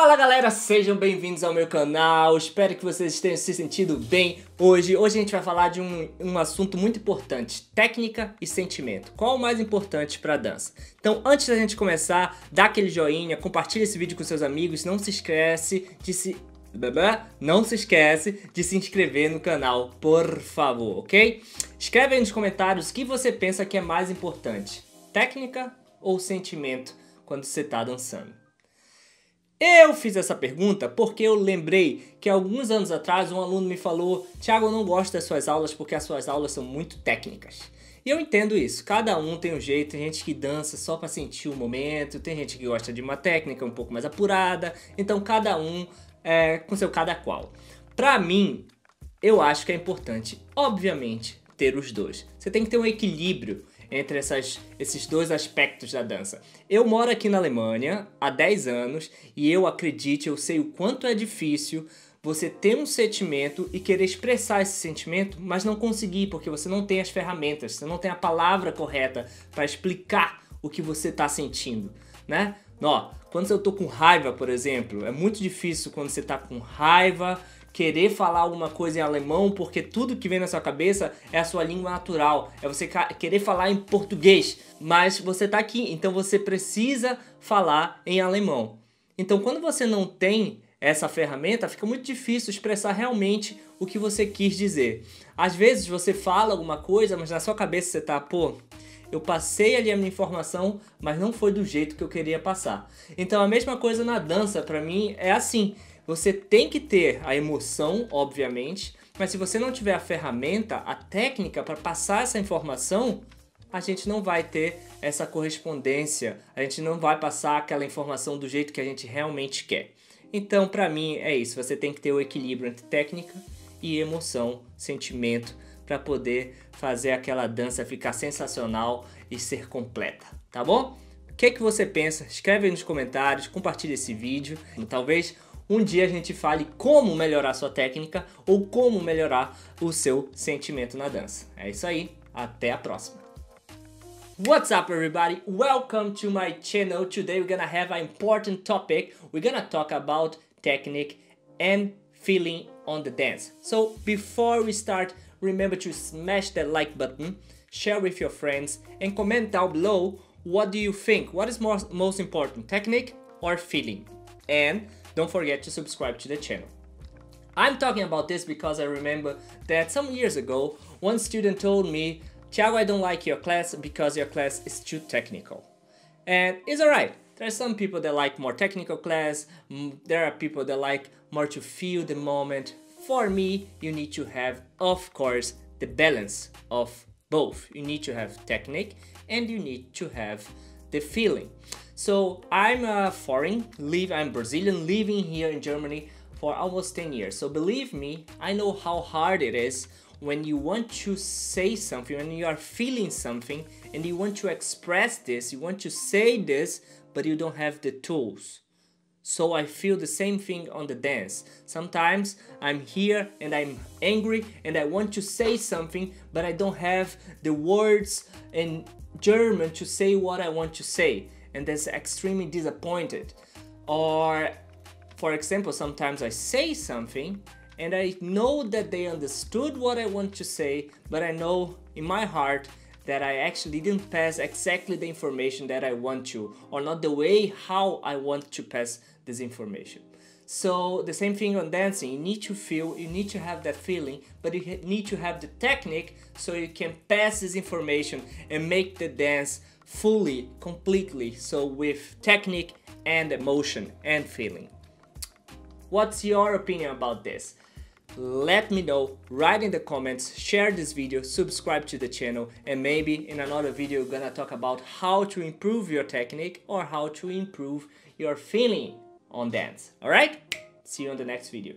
Fala galera, sejam bem-vindos ao meu canal, espero que vocês tenham se sentido bem hoje. Hoje a gente vai falar de um, um assunto muito importante, técnica e sentimento. Qual o mais importante para dança? Então antes da gente começar, dá aquele joinha, compartilha esse vídeo com seus amigos, não se esquece de se... Não se esquece de se inscrever no canal, por favor, ok? Escreve aí nos comentários o que você pensa que é mais importante, técnica ou sentimento quando você está dançando. Eu fiz essa pergunta porque eu lembrei que alguns anos atrás um aluno me falou Tiago, eu não gosto das suas aulas porque as suas aulas são muito técnicas. E eu entendo isso, cada um tem um jeito, tem gente que dança só para sentir o momento, tem gente que gosta de uma técnica um pouco mais apurada, então cada um é com seu cada qual. Para mim, eu acho que é importante, obviamente, ter os dois. Você tem que ter um equilíbrio entre essas, esses dois aspectos da dança. Eu moro aqui na Alemanha há 10 anos e eu acredite, eu sei o quanto é difícil você ter um sentimento e querer expressar esse sentimento, mas não conseguir, porque você não tem as ferramentas, você não tem a palavra correta para explicar o que você está sentindo, né? Ó, quando eu tô com raiva, por exemplo, é muito difícil quando você tá com raiva querer falar alguma coisa em alemão, porque tudo que vem na sua cabeça é a sua língua natural, é você querer falar em português, mas você está aqui, então você precisa falar em alemão. Então, quando você não tem essa ferramenta, fica muito difícil expressar realmente o que você quis dizer. Às vezes você fala alguma coisa, mas na sua cabeça você tá, pô, eu passei ali a minha informação, mas não foi do jeito que eu queria passar. Então a mesma coisa na dança, para mim é assim. Você tem que ter a emoção, obviamente, mas se você não tiver a ferramenta, a técnica para passar essa informação, a gente não vai ter essa correspondência, a gente não vai passar aquela informação do jeito que a gente realmente quer. Então, para mim, é isso. Você tem que ter o equilíbrio entre técnica e emoção, sentimento, para poder fazer aquela dança ficar sensacional e ser completa, tá bom? O que, é que você pensa? Escreve aí nos comentários, compartilhe esse vídeo. Talvez um dia a gente fale como melhorar sua técnica ou como melhorar o seu sentimento na dança. É isso aí, até a próxima. What's up everybody? Welcome to my channel. Today we're gonna have an important topic. We're gonna talk about technique and feeling on the dance. So before we start, remember to smash that like button, share with your friends and comment down below what do you think? What is more, most important, technique or feeling? And don't forget to subscribe to the channel. I'm talking about this because I remember that some years ago, one student told me, Thiago, I don't like your class because your class is too technical. And it's alright. There are some people that like more technical class, there are people that like more to feel the moment. For me, you need to have, of course, the balance of both. You need to have technique and you need to have the feeling. So I'm a foreign, live, I'm Brazilian, living here in Germany for almost 10 years. So believe me, I know how hard it is when you want to say something, when you are feeling something and you want to express this, you want to say this, but you don't have the tools. So I feel the same thing on the dance. Sometimes I'm here and I'm angry and I want to say something, but I don't have the words in German to say what I want to say and that's extremely disappointed. Or, for example, sometimes I say something and I know that they understood what I want to say, but I know in my heart that I actually didn't pass exactly the information that I want to, or not the way how I want to pass this information. So the same thing on dancing, you need to feel, you need to have that feeling, but you need to have the technique so you can pass this information and make the dance fully, completely, so with technique and emotion and feeling. What's your opinion about this? Let me know, write in the comments, share this video, subscribe to the channel, and maybe in another video we're gonna talk about how to improve your technique or how to improve your feeling on dance. Alright? See you on the next video.